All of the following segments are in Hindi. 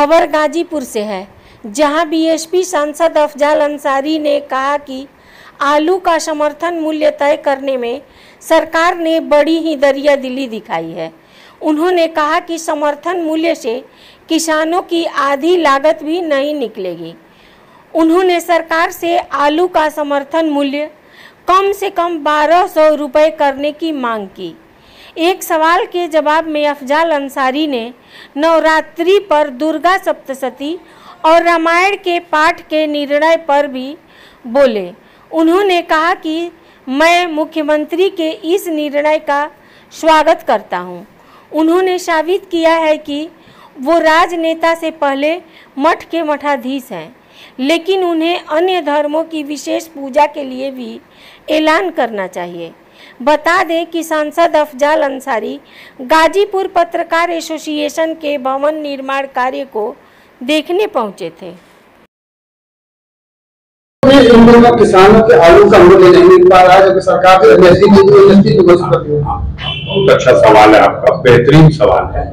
खबर गाजीपुर से है। जहाँ बीएसपी सांसद अफजाल अंसारी ने कहा कि आलू का समर्थन मूल्य तय करने में सरकार ने बड़ी ही दरिया दिली दिखाई है। उन्होंने कहा कि समर्थन मूल्य से किसानों की आधी लागत भी नहीं निकलेगी। उन्होंने सरकार से आलू का समर्थन मूल्य कम से कम बारह सौ रुपये करने की मांग की। एक सवाल के जवाब में अफजाल अंसारी ने, नवरात्रि पर दुर्गा सप्तशती और रामायण के पाठ के निर्णय पर भी बोले उन्होंने कहा कि मैं मुख्यमंत्री के इस निर्णय का स्वागत करता हूँ। उन्होंने साबित किया है कि वो राजनेता से पहले मठ के मठाधीश हैं, लेकिन उन्हें अन्य धर्मों की विशेष पूजा के लिए भी ऐलान करना चाहिए बता दें कि सांसद अफजाल अंसारी गाजीपुर पत्रकार एसोसिएशन के भवन निर्माण कार्य को देखने पहुँचे थे। इन दोनों किसानों के आलू का मूल्य नहीं मिल पा रहा है जबकि सरकार है। बहुत अच्छा सवाल है आपका बेहतरीन सवाल है।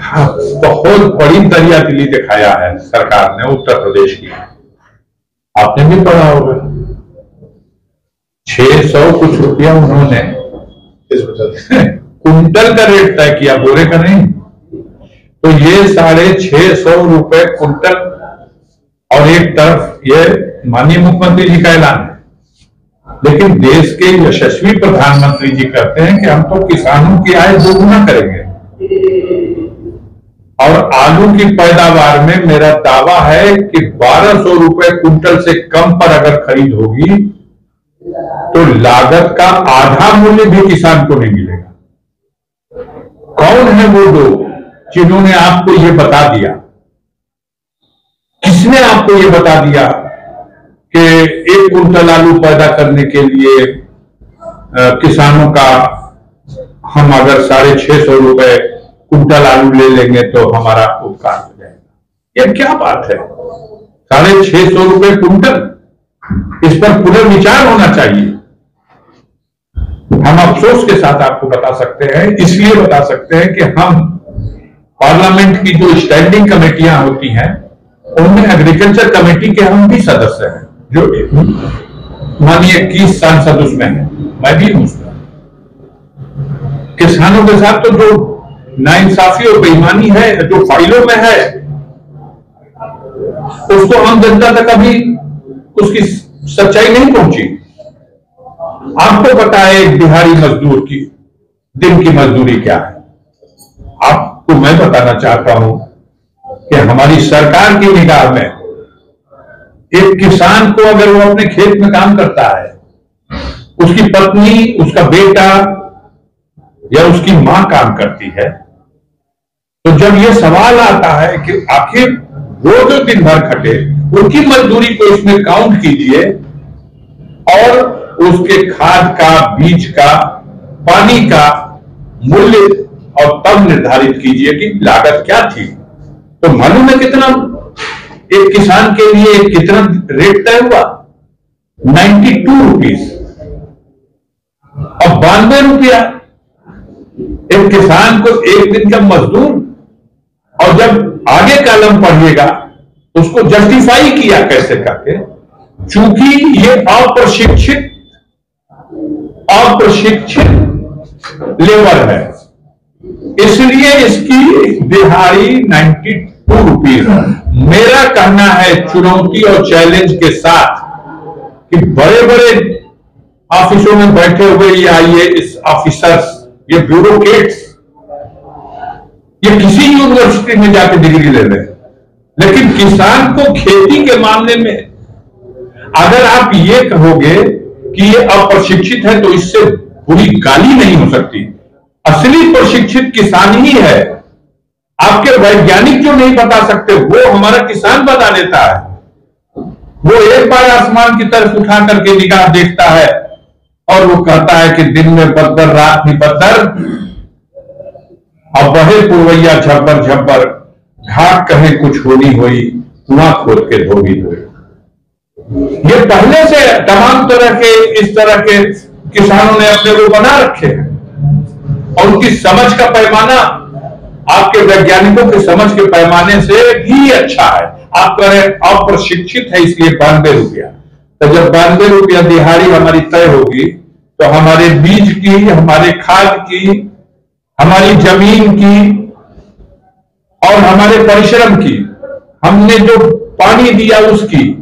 हाँ, बहुत बड़ी दरिया दिली दिखाया है सरकार ने उत्तर प्रदेश की। आपने भी पढ़ा होगा। छह सौ कुछ रुपया उन्होंने। कुंटल का रेट तय किया बोरे का नहीं? तो ये साढ़े छह सौ रुपए कुंटल। और एक तरफ़ ये माननीय मुख्यमंत्री जी का ऐलान। है लेकिन देश के यशस्वी प्रधानमंत्री जी कहते हैं कि हम तो किसानों की आय दोगुना करेंगे। और आलू की पैदावार में मेरा दावा है कि बारह सौ रुपए कुंटल से कम पर अगर खरीद होगी तो लागत का आधा मूल्य भी किसान को नहीं मिलेगा। कौन है वो लोग जिन्होंने आपको ये बता दिया? किसने आपको ये बता दिया कि एक कुंटल आलू पैदा करने के लिए अ, किसानों का हम अगर साढ़े छह सौ रुपए कुंटल आलू ले लेंगे तो हमारा उपकार हो जाएगा। ये क्या बात है? साढ़े छह सौ रुपए कुंटल? इस पर पुनर्विचार होना चाहिए। हम अफसोस के साथ आपको बता सकते हैं, इसलिए बता सकते हैं कि हम पार्लियामेंट की जो स्टैंडिंग कमेटियाँ होती हैं, उनमें एग्रीकल्चर कमेटी के हम भी सदस्य हैं, जो माननीय इक्कीस सांसद उसमें है, मैं भी हूँ किसानों के साथ तो जो नाइंसाफी और बेईमानी है, जो फाइलों में है, उसको आम जनता तक अभी उसकी सच्चाई नहीं पहुँची। आपको पता है एक बिहारी मजदूर की, दिन की मजदूरी क्या है? आपको मैं बताना चाहता हूँ कि हमारी सरकार की निगाह में एक किसान को अगर वो अपने खेत में काम करता है, उसकी पत्नी, उसका बेटा या उसकी माँ काम करती है तो जब ये सवाल आता है कि आखिर वो जो दिन भर खटे उनकी मजदूरी को इसमें काउंट कीजिए और उसके खाद का, बीज का, पानी का मूल्य और तब निर्धारित कीजिए कि लागत क्या थी। तो मालूम है कितना, एक किसान के लिए कितना रेट तय हुआ? 92 टू रुपीज़ और बानवे रुपया। एक किसान को एक दिन का मजदूर, और जब आगे कलम पढ़िएगा उसको जस्टिफाई किया कैसे करके? चूँकि ये अप्रशिक्षित अप्रशिक्षित लेबर है। इसलिए इसकी दिहाड़ी 92 टू रुपीज़ मेरा कहना है चुनौती और चैलेंज के साथ कि बड़े बड़े ऑफिसों में बैठे हुए ये आइए, इस ऑफिसर्स ये ब्यूरोक्रेट्स ये किसी यूनिवर्सिटी में जाके डिग्री ले रहे हैं लेकिन किसान को खेती के मामले में अगर आप ये कहोगे कि ये अप्रशिक्षित है तो इससे बुरी गाली नहीं हो सकती। असली प्रशिक्षित किसान ही है। आपके वैज्ञानिक जो नहीं बता सकते? वो हमारा किसान बता देता है। वो एक बार आसमान की तरफ़ उठा करके निगाह देखता है और वो कहता है कि दिन में बदर रात में बदर अब बहे पुरवैया झब्बर झब्बर घाट कहे कुछ होनी हुई कुआँ खोद के धोबी धोई ये पहले से तमाम तरह के, इस तरह के किसानों ने अपने को बना रखे हैं। और उनकी समझ का पैमाना आपके वैज्ञानिकों के समझ के पैमाने से भी अच्छा है। आप कह रहे हैं, अप्रशिक्षित है, इसलिए बानवे रुपया। तो जब बानवे रुपया दिहाड़ी हमारी तय होगी तो हमारे बीज की, हमारे खाद की, हमारी ज़मीन की और हमारे परिश्रम की, हमने जो पानी दिया उसकी,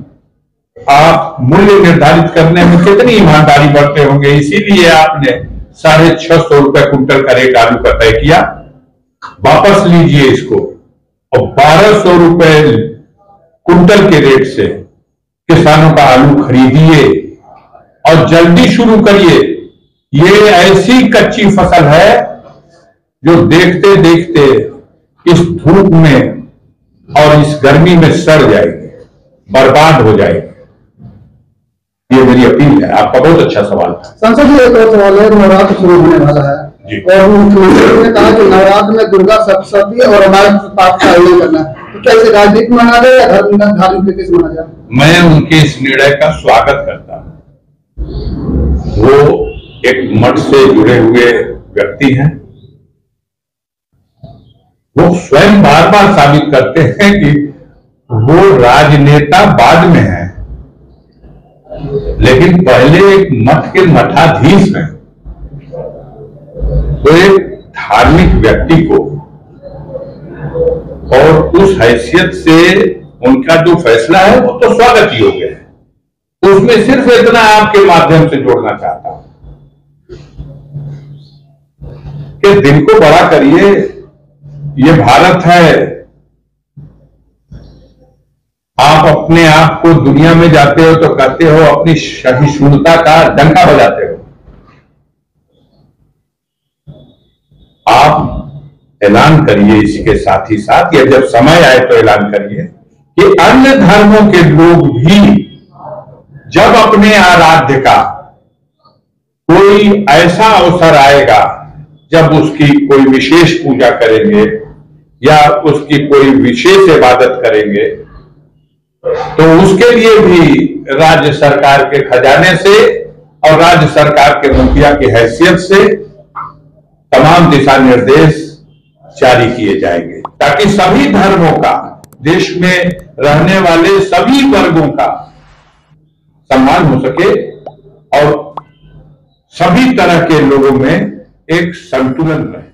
आप मूल्य निर्धारित करने में कितनी ईमानदारी बरते होंगे? इसीलिए आपने साढ़े छह सौ रुपए कुंटल का रेट आलू का तय किया। वापस लीजिए इसको। और बारह सौ रुपए कुंटल के रेट से किसानों का आलू खरीदिए और जल्दी शुरू करिए। ये ऐसी कच्ची फ़सल है जो देखते देखते इस धूप में और इस गर्मी में सड़ जाएगी बर्बाद हो जाएगी। ये मेरी अपील है आपका बहुत अच्छा सवाल था। संसद जी एक और सवाल है नवरात्र शुरू होने वाला है। जी। और मुख्यमंत्री ने कहा कि नवरात्र में दुर्गा सप्तशती और हमारे पाप का आयोजन करना है। तो क्या इसे राजनीतिक माना जाए या धर्म धार्मिक रीति से माना जाए मैं उनके इस निर्णय का स्वागत करता हूँ। वो एक मठ से जुड़े हुए व्यक्ति हैं। वो स्वयं बार बार साबित करते हैं कि वो राजनेता बाद में है। लेकिन पहले एक मठ के मठाधीश हैं। तो एक धार्मिक व्यक्ति को और उस हैसियत से उनका जो फैसला है, वो तो स्वागत ही हो गया है। उसमें सिर्फ़ इतना आपके माध्यम से जोड़ना चाहता हूँ कि दिन को बड़ा करिए ये भारत है। आप अपने आप को दुनिया में जाते हो तो कहते हो, अपनी सहिष्णुता का डंका बजाते हो। आप ऐलान करिए इसके साथ ही साथ, या जब समय आए तो ऐलान करिए कि अन्य धर्मों के लोग भी जब अपने आराध्य का कोई ऐसा अवसर आएगा, जब उसकी कोई विशेष पूजा करेंगे या उसकी कोई विशेष इबादत करेंगे तो उसके लिए भी राज्य सरकार के खजाने से और राज्य सरकार के मुखिया की हैसियत से तमाम दिशा निर्देश जारी किए जाएँगे, ताकि सभी धर्मों का, देश में रहने वाले सभी वर्गों का सम्मान हो सके और सभी तरह के लोगों में एक संतुलन रहे।